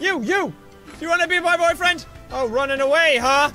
You, you! You want to be my boyfriend? Oh, running away, huh?